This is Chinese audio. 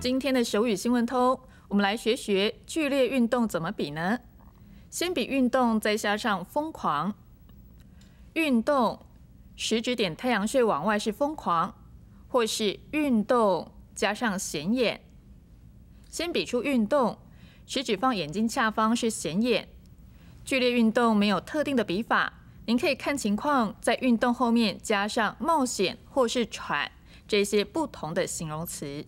今天的手语新闻通，我们来学学剧烈运动。怎么比呢？先比运动，再加上疯狂。运动食指点太阳穴往外是疯狂，或是运动加上显眼。先比出运动食指放眼睛下方是显眼。剧烈运动没有特定的笔法，您可以看情况，在运动后面加上冒险或是喘这些不同的形容词。